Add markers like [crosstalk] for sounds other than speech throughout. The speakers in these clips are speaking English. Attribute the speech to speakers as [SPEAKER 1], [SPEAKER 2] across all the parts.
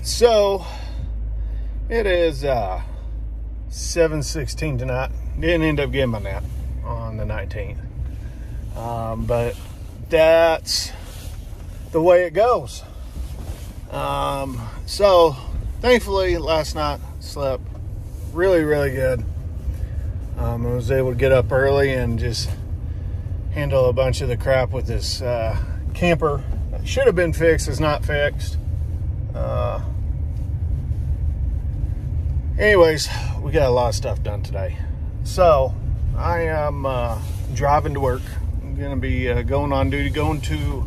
[SPEAKER 1] right, so it is uh, 7.16 tonight. Didn't end up getting my nap on the 19th. Um, but that's the way it goes. Um, so thankfully last night slept really, really good. Um, I was able to get up early and just handle a bunch of the crap with this uh, camper. Should have been fixed, is not fixed. Uh, anyways, we got a lot of stuff done today. So I am uh, driving to work. I'm going to be uh, going on duty, going to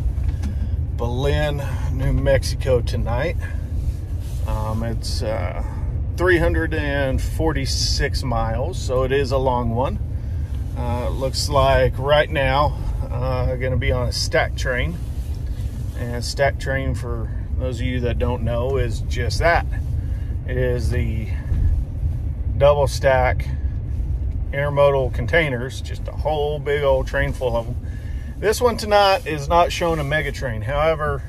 [SPEAKER 1] Belen, New Mexico tonight. Um, it's uh, 346 miles, so it is a long one. Uh, looks like right now, uh, going to be on a stack train. And stack train, for those of you that don't know, is just that. It is the double stack intermodal containers, just a whole big old train full of them. This one tonight is not showing a mega train. However,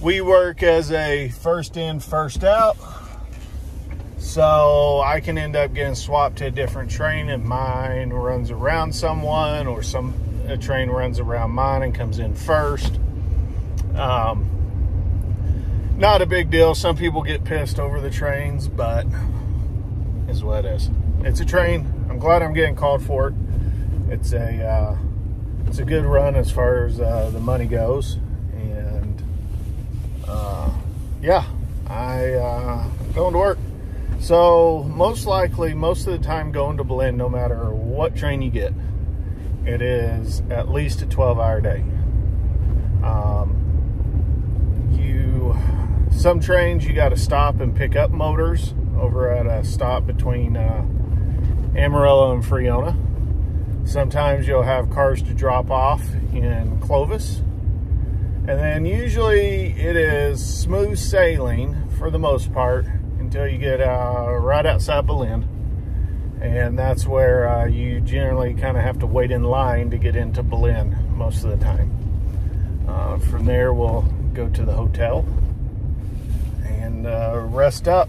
[SPEAKER 1] we work as a first in, first out. So I can end up getting swapped to a different train if mine runs around someone or some a train runs around mine and comes in first. Um, not a big deal. Some people get pissed over the trains, but is what it is. It's a train. I'm glad I'm getting called for it. It's a uh, it's a good run as far as uh, the money goes, and uh, yeah, I uh, going to work. So most likely, most of the time going to Belen, no matter what train you get, it is at least a 12-hour day. Um, you some trains you got to stop and pick up motors over at a stop between uh, Amarillo and Friona. Sometimes you'll have cars to drop off in Clovis. And then usually it is smooth sailing for the most part until you get uh, right outside Belen. And that's where uh, you generally kind of have to wait in line to get into Belen most of the time. Uh, from there, we'll go to the hotel and uh, rest up.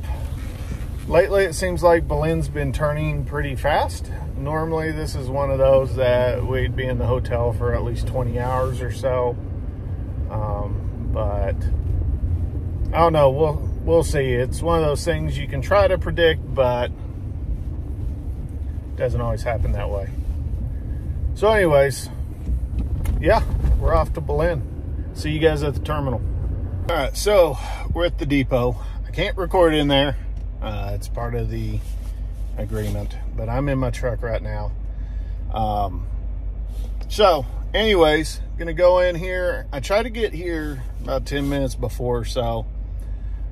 [SPEAKER 1] Lately, it seems like Belen's been turning pretty fast. Normally, this is one of those that we'd be in the hotel for at least 20 hours or so. Um, but I don't know. We'll we'll see. It's one of those things you can try to predict, but doesn't always happen that way. So, anyways, yeah, we're off to Belen. See you guys at the terminal. All right, so we're at the depot. I can't record in there. Uh, it's part of the agreement, but I'm in my truck right now. Um, so, anyways, gonna go in here. I try to get here about 10 minutes before, so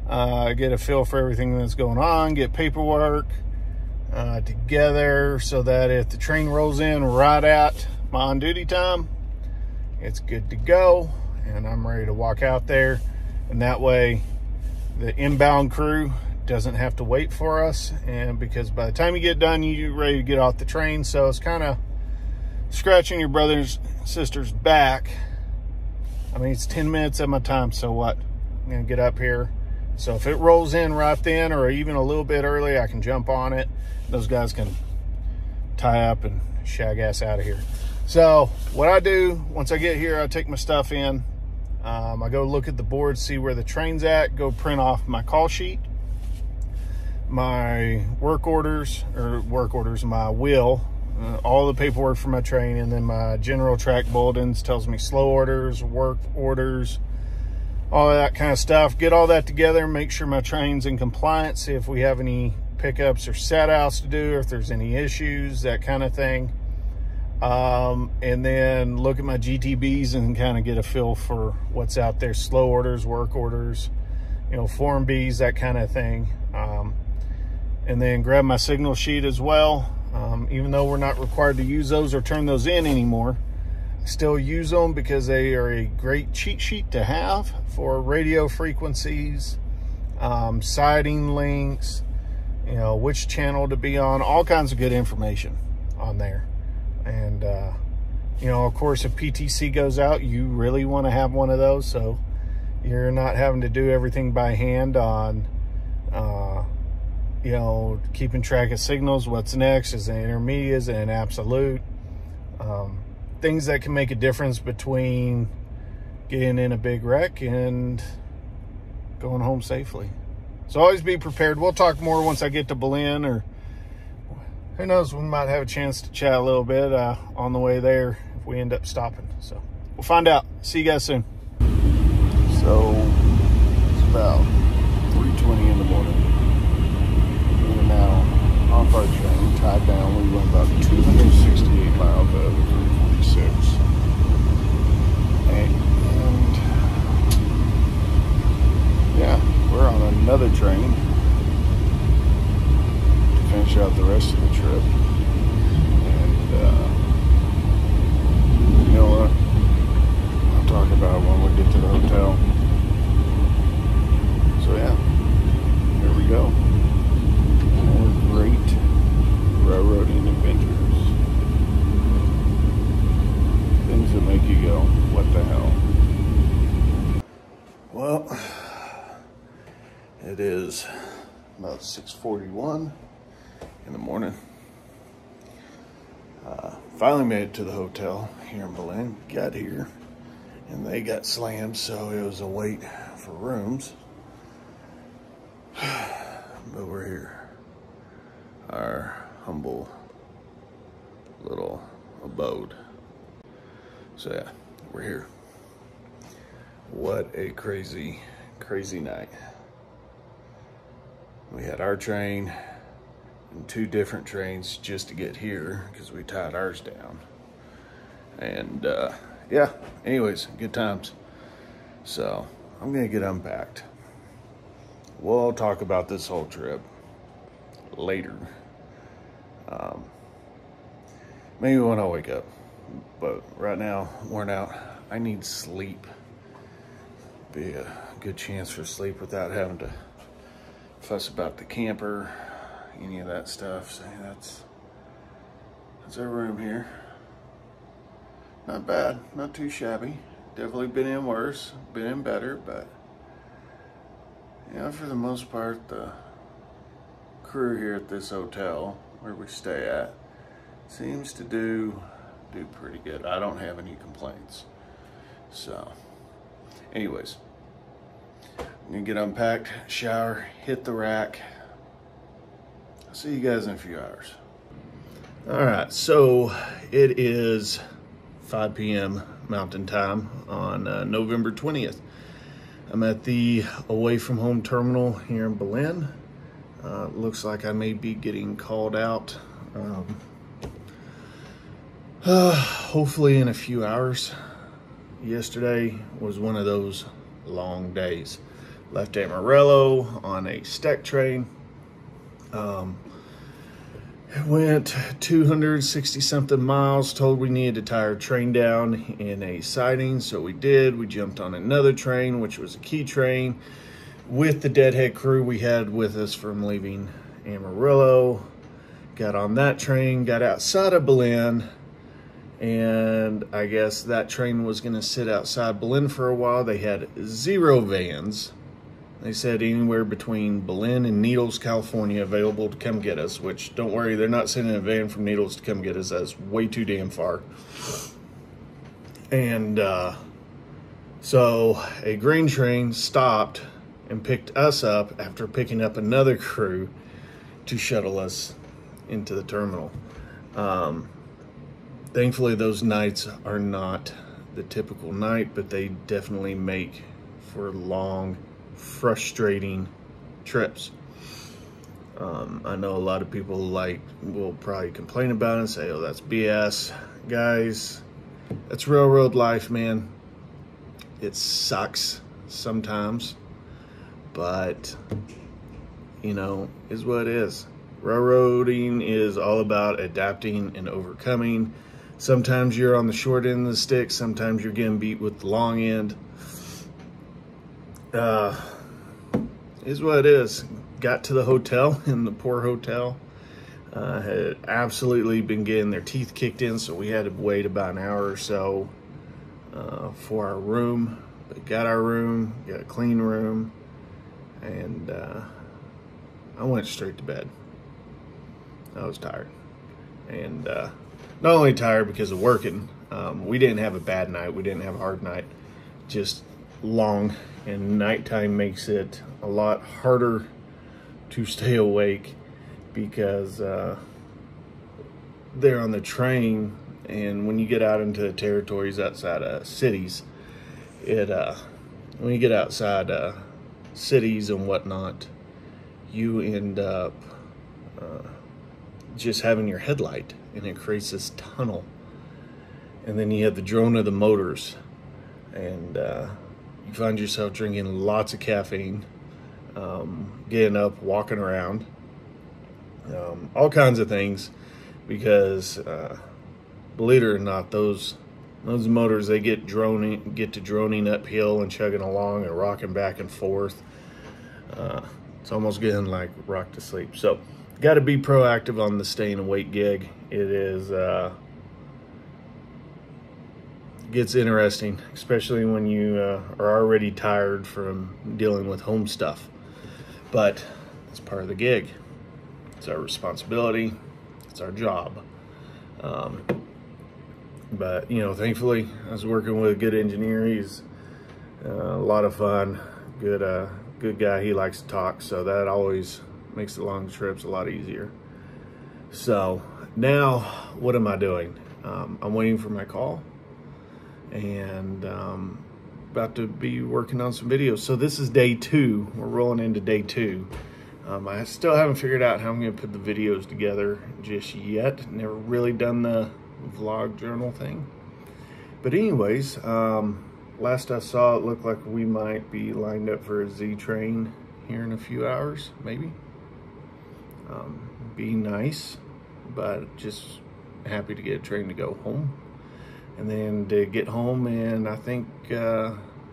[SPEAKER 1] uh, get a feel for everything that's going on, get paperwork uh, together so that if the train rolls in right at my on duty time, it's good to go and I'm ready to walk out there. And that way, the inbound crew doesn't have to wait for us. And because by the time you get done, you're ready to get off the train. So it's kind of scratching your brother's sister's back. I mean, it's 10 minutes of my time. So what? I'm to get up here. So if it rolls in right then or even a little bit early, I can jump on it. Those guys can tie up and shag ass out of here. So what I do once I get here, I take my stuff in. Um, I go look at the board, see where the train's at, go print off my call sheet, my work orders, or work orders, my will, uh, all the paperwork for my train, and then my general track bulletins tells me slow orders, work orders, all that kind of stuff. Get all that together, make sure my train's in compliance, see if we have any pickups or set outs to do, or if there's any issues, that kind of thing um, and then look at my GTBs and kind of get a feel for what's out there slow orders, work orders, you know, form Bs, that kind of thing. Um, and then grab my signal sheet as well. Um, even though we're not required to use those or turn those in anymore, I still use them because they are a great cheat sheet to have for radio frequencies, um, siding lengths, you know, which channel to be on, all kinds of good information on there. And, uh, you know, of course, if PTC goes out, you really want to have one of those. So You're not having to do everything by hand on, uh, you know, keeping track of signals. What's next? Is it intermediate? Is it an absolute? Um, things that can make a difference between getting in a big wreck and going home safely. So always be prepared. We'll talk more once I get to Belen or who knows, we might have a chance to chat a little bit uh, on the way there if we end up stopping. So we'll find out. See you guys soon. So it's about 3.20 in the morning. We are now off our train, tied down. We went about 268 miles out of 346. And, and yeah, we're on another train to finish out the rest of the trip. And uh, you know what? I'll talk about when we get to the hotel. So yeah, here we go. More great railroading adventures. Things that make you go, what the hell? Well, it is about 641 in the morning. Uh, finally made it to the hotel here in Belen. Got here and they got slammed, so it was a wait for rooms. [sighs] but we're here. Our humble little abode. So yeah, we're here. What a crazy, crazy night. We had our train and two different trains just to get here because we tied ours down. And uh, yeah, anyways, good times. So I'm gonna get unpacked. We'll talk about this whole trip later. Um, maybe when I wake up. But right now, worn out. I need sleep. Be a good chance for sleep without having to fuss about the camper, any of that stuff. So that's that's our room here. Not bad, not too shabby. Definitely been in worse, been in better, but yeah, for the most part, the crew here at this hotel where we stay at seems to do do pretty good. I don't have any complaints. So, anyways, I'm gonna get unpacked, shower, hit the rack. I'll see you guys in a few hours. All right, so it is 5 p.m. Mountain Time on uh, November 20th. I'm at the Away From Home Terminal here in Belen. Uh, looks like I may be getting called out um, uh, [sighs] hopefully in a few hours. Yesterday was one of those long days. Left Amarillo on a stack train. Um, went 260 something miles, told we needed to tie our train down in a siding, so we did. We jumped on another train, which was a key train, with the deadhead crew we had with us from leaving Amarillo. Got on that train, got outside of Belen, and I guess that train was going to sit outside Belen for a while. They had zero vans they said anywhere between Belen and Needles, California, available to come get us, which don't worry, they're not sending a van from Needles to come get us. That's way too damn far. And uh, so a grain train stopped and picked us up after picking up another crew to shuttle us into the terminal. Um, thankfully, those nights are not the typical night, but they definitely make for long frustrating trips. Um, I know a lot of people like will probably complain about it and say, "Oh, that's BS." Guys, that's railroad life, man. It sucks sometimes, but you know, is what it is. Railroading is all about adapting and overcoming. Sometimes you're on the short end of the stick, sometimes you're getting beat with the long end uh, is what it is. Got to the hotel [laughs] in the poor hotel. Uh, had absolutely been getting their teeth kicked in, so we had to wait about an hour or so uh, for our room. But got our room, got a clean room, and uh, I went straight to bed. I was tired. And uh, not only tired because of working, um, we didn't have a bad night, we didn't have a hard night, just long, and nighttime makes it a lot harder to stay awake because uh, they're on the train and when you get out into the territories outside of cities it uh, when you get outside uh, cities and whatnot you end up uh, just having your headlight and it creates this tunnel. And then you have the drone of the motors and uh, you find yourself drinking lots of caffeine um, getting up walking around um, all kinds of things because uh, believe it or not those those motors they get droning get to droning uphill and chugging along and rocking back and forth. Uh, it's almost getting like rock to sleep. So got to be proactive on the staying awake gig. It is uh, gets interesting especially when you uh, are already tired from dealing with home stuff but it's part of the gig it's our responsibility. It's our job. Um, but, you know, thankfully, I was working with a good engineer. He's uh, a lot of fun. Good, uh, good guy. He likes to talk, so that always makes the long trips a lot easier. So now, what am I doing? Um, I'm waiting for my call and um, about to be working on some videos. So this is day two. We're rolling into day two. Um, I still haven't figured out how I'm going to put the videos together just yet. Never really done the vlog journal thing. But anyways, um, last I saw, it looked like we might be lined up for a Z train here in a few hours, maybe. Um, be nice, but just happy to get a train to go home. And then to get home, and I think, uh,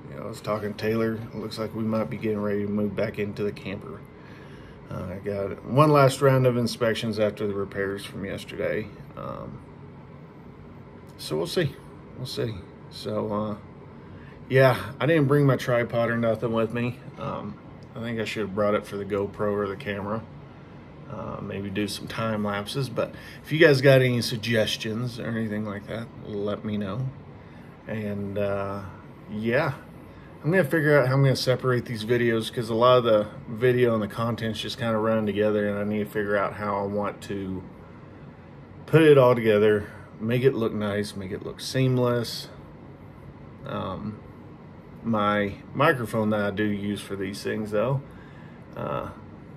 [SPEAKER 1] you know, I was talking to Taylor, looks like we might be getting ready to move back into the camper. Uh, I got one last round of inspections after the repairs from yesterday. Um, so we'll see. We'll see. So, uh, yeah, I didn't bring my tripod or nothing with me. Um, I think I should have brought it for the GoPro or the camera. Uh, maybe do some time lapses. But if you guys got any suggestions or anything like that, let me know. And uh, yeah, I'm gonna figure out how I'm gonna separate these videos because a lot of the video and the contents just kind of running together and I need to figure out how I want to put it all together, make it look nice, make it look seamless. Um, my microphone that I do use for these things though uh,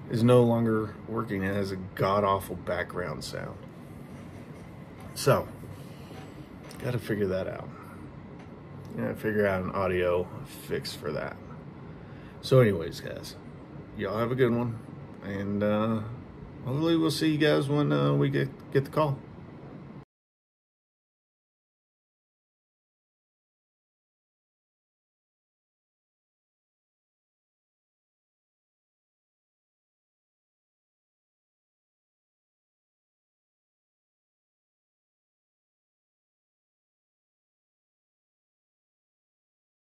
[SPEAKER 1] is no longer working. It has a god-awful background sound. So, got to figure that out you figure out an audio fix for that. So anyways, guys, y'all have a good one. And uh, hopefully we'll see you guys when uh, we get, get the call.